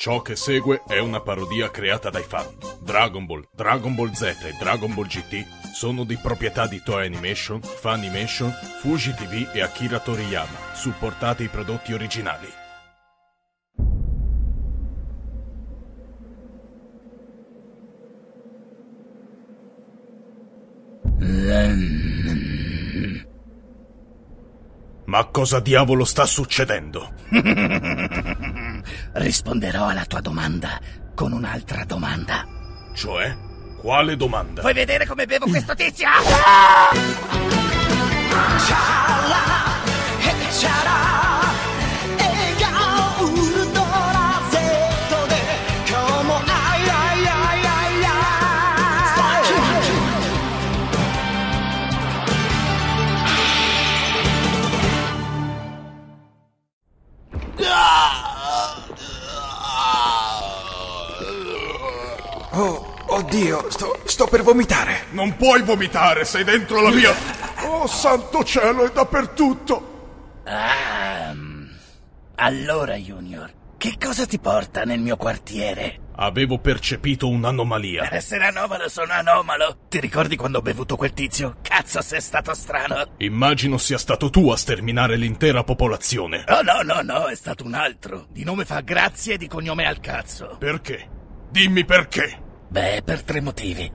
Ciò che segue è una parodia creata dai fan. Dragon Ball, Dragon Ball Z e Dragon Ball GT sono di proprietà di Toei Animation, Funimation, Fuji TV e Akira Toriyama, supportati i prodotti originali. Ma cosa diavolo sta succedendo? Risponderò alla tua domanda con un'altra domanda. Cioè? Quale domanda? Vuoi vedere come bevo questo tizio? Oh, oddio, sto, sto per vomitare. Non puoi vomitare, sei dentro la mia... Oh, santo cielo, è dappertutto! Ah, allora, Junior, che cosa ti porta nel mio quartiere? Avevo percepito un'anomalia. Essere anomalo sono anomalo. Ti ricordi quando ho bevuto quel tizio? Cazzo, sei stato strano. Immagino sia stato tu a sterminare l'intera popolazione. Oh no, no, no, è stato un altro. Di nome fa grazie e di cognome al cazzo. Perché? Dimmi perché. Beh, per tre motivi.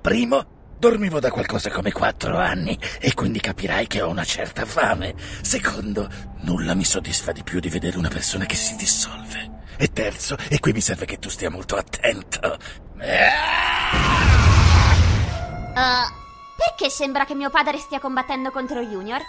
Primo, dormivo da qualcosa come quattro anni e quindi capirai che ho una certa fame. Secondo, nulla mi soddisfa di più di vedere una persona che si dissolve. E terzo, e qui mi serve che tu stia molto attento. Uh, perché sembra che mio padre stia combattendo contro Junior?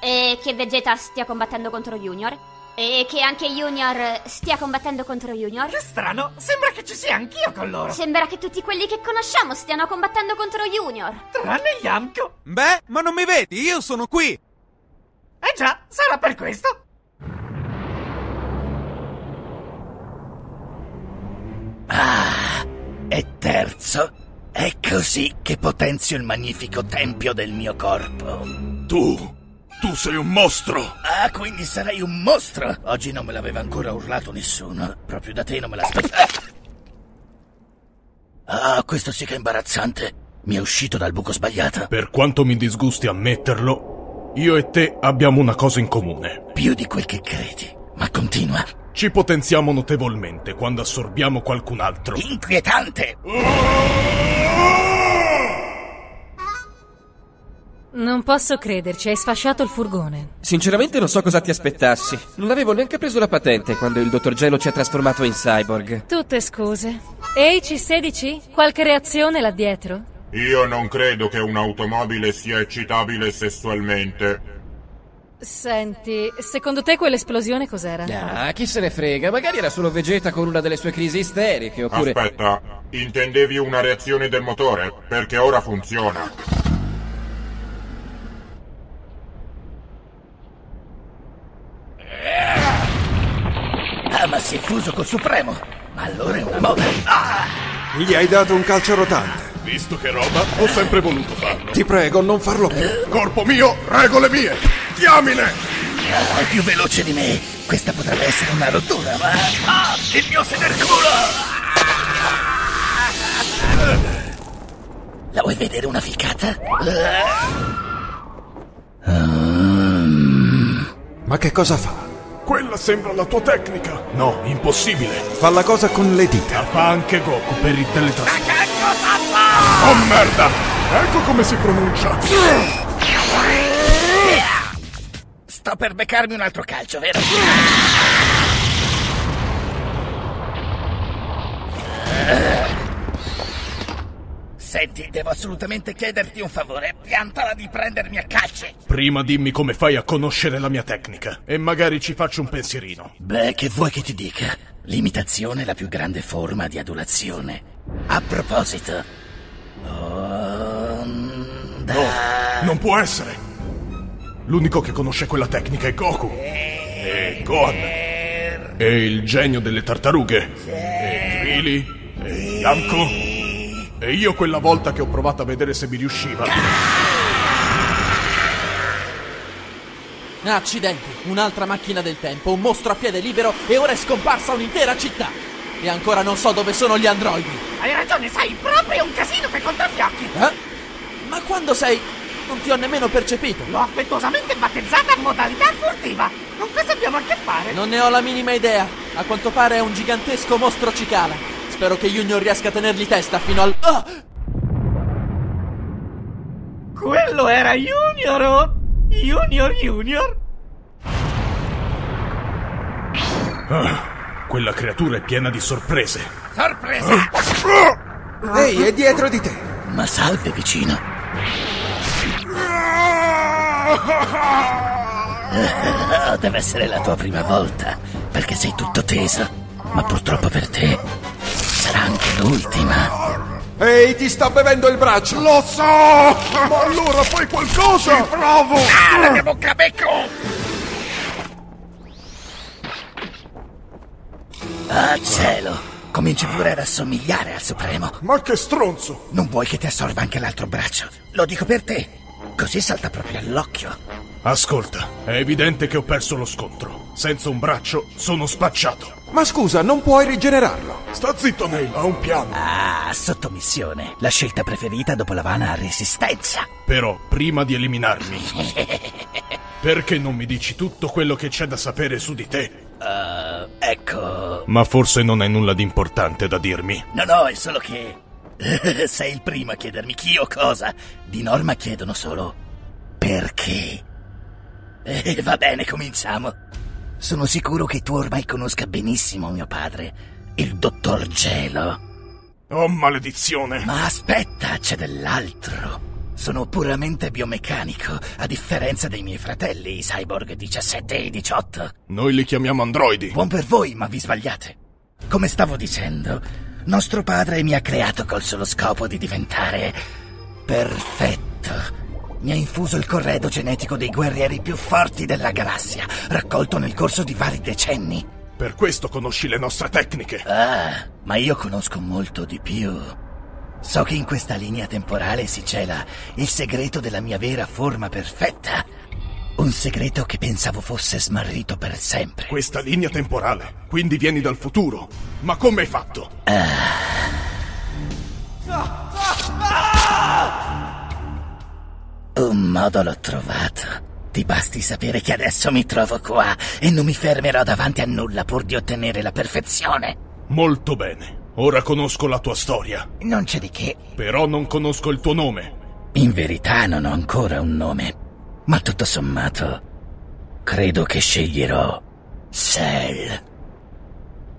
E che Vegeta stia combattendo contro Junior? E che anche Junior stia combattendo contro Junior? Che strano, sembra che ci sia anch'io con loro. Sembra che tutti quelli che conosciamo stiano combattendo contro Junior. Tranne Yamko. Beh, ma non mi vedi, io sono qui. Eh già, sarà per questo. Ah, e terzo, è così che potenzio il magnifico tempio del mio corpo. Tu... Tu sei un mostro! Ah, quindi sarai un mostro! Oggi non me l'aveva ancora urlato nessuno. Proprio da te non me l'aspettavo. Ah, questo sì che è imbarazzante. Mi è uscito dal buco sbagliato. Per quanto mi disgusti ammetterlo, io e te abbiamo una cosa in comune. Più di quel che credi. Ma continua. Ci potenziamo notevolmente quando assorbiamo qualcun altro. Inquietante! Non posso crederci, hai sfasciato il furgone. Sinceramente non so cosa ti aspettassi. Non avevo neanche preso la patente quando il dottor Gelo ci ha trasformato in cyborg. Tutte scuse. Ehi, C16? Qualche reazione là dietro? Io non credo che un'automobile sia eccitabile sessualmente. Senti, secondo te quell'esplosione cos'era? Ah, chi se ne frega? Magari era solo Vegeta con una delle sue crisi isteriche, oppure... Aspetta, intendevi una reazione del motore? Perché ora funziona. Ah, ma si è fuso col Supremo. Ma allora è una moda. Ah! Gli hai dato un calcio rotante. Visto che roba, ho sempre voluto farlo. Ti prego, non farlo più. Corpo mio, regole mie! Diamine! Ah, è più veloce di me. Questa potrebbe essere una rottura, ma... Ah, il mio sederculo! La vuoi vedere una ficata? Ma che cosa fa? Quella sembra la tua tecnica. No, impossibile. Fa la cosa con le dita. La fa anche Goku per il teletrasporto. Ma che cosa fa? Oh merda! Ecco come si pronuncia. Sto per beccarmi un altro calcio, vero? Senti, devo assolutamente chiederti un favore. Piantala di prendermi a calci. Prima dimmi come fai a conoscere la mia tecnica e magari ci faccio un pensierino. Beh, che vuoi che ti dica? L'imitazione è la più grande forma di adulazione. A proposito... Onda... No, non può essere. L'unico che conosce quella tecnica è Goku. E Gohan. E il genio delle tartarughe. E Krili. E Yamko. E io quella volta che ho provato a vedere se mi riusciva. Accidenti, un'altra macchina del tempo, un mostro a piede libero e ora è scomparsa un'intera città. E ancora non so dove sono gli androidi. Hai ragione, sai, proprio un casino che contrafiocchi. Eh? Ma quando sei... Non ti ho nemmeno percepito. L'ho affettuosamente battezzata modalità furtiva. Con cosa abbiamo a che fare? Non ne ho la minima idea. A quanto pare è un gigantesco mostro cicala. Spero che Junior riesca a tenergli testa fino al... Ah! Quello era Junior, oh? Junior Junior? Ah, quella creatura è piena di sorprese. Sorpresa! Ehi, è dietro di te. Ma salve vicino. Deve essere la tua prima volta, perché sei tutto teso. Ma purtroppo per te anche l'ultima. Ehi, ti sta bevendo il braccio. Lo so! Ma allora fai qualcosa! Ci provo! Ah, la mia bocca a becco! Ah, cielo! Cominci pure ad assomigliare al Supremo. Ma che stronzo! Non vuoi che ti assorba anche l'altro braccio? Lo dico per te. Così salta proprio all'occhio. Ascolta, è evidente che ho perso lo scontro. Senza un braccio sono spacciato. Ma scusa, non puoi rigenerarlo. Sta zitto, Neil, ha un piano. Ah, sottomissione. La scelta preferita dopo la vana resistenza. Però, prima di eliminarmi, perché non mi dici tutto quello che c'è da sapere su di te? Uh, ecco. Ma forse non hai nulla di importante da dirmi. No, no, è solo che. Sei il primo a chiedermi chi o cosa. Di norma chiedono solo. Perché? Eh, va bene, cominciamo. Sono sicuro che tu ormai conosca benissimo mio padre, il dottor Gelo. Oh, maledizione! Ma aspetta, c'è dell'altro. Sono puramente biomeccanico, a differenza dei miei fratelli, i cyborg 17 e 18. Noi li chiamiamo androidi. Buon per voi, ma vi sbagliate. Come stavo dicendo, nostro padre mi ha creato col solo scopo di diventare perfetto. Mi ha infuso il corredo genetico dei guerrieri più forti della galassia, raccolto nel corso di vari decenni. Per questo conosci le nostre tecniche. Ah, ma io conosco molto di più. So che in questa linea temporale si cela il segreto della mia vera forma perfetta. Un segreto che pensavo fosse smarrito per sempre. Questa linea temporale, quindi vieni dal futuro. Ma come hai fatto? Un modo l'ho trovato. Ti basti sapere che adesso mi trovo qua e non mi fermerò davanti a nulla pur di ottenere la perfezione. Molto bene. Ora conosco la tua storia. Non c'è di che. Però non conosco il tuo nome. In verità non ho ancora un nome. Ma tutto sommato, credo che sceglierò Cell.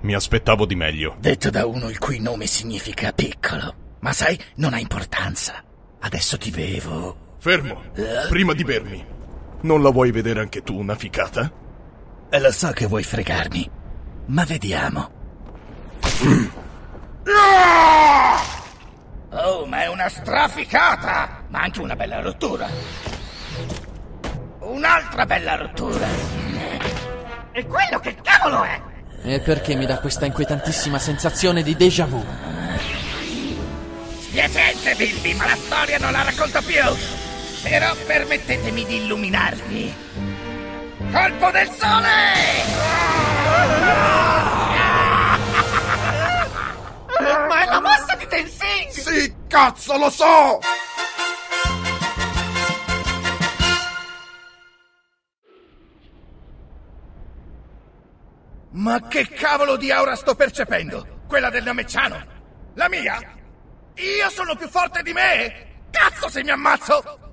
Mi aspettavo di meglio. Detto da uno il cui nome significa piccolo. Ma sai, non ha importanza. Adesso ti bevo. Fermo. Prima di bermi. Non la vuoi vedere anche tu una ficata? E lo so che vuoi fregarmi. Ma vediamo. Oh, ma è una straficata! Ma anche una bella rottura. Un'altra bella rottura. E quello che cavolo è? E perché mi dà questa inquietantissima sensazione di déjà vu? Spiacente, Bilby, ma la storia non la racconto più. Però permettetemi di illuminarvi. Colpo del sole! Ma è la mossa di Tenzing! Sì, cazzo, lo so! Ma che cavolo di aura sto percependo? Quella del Namecciano? La mia? Io sono più forte di me? Cazzo se mi ammazzo!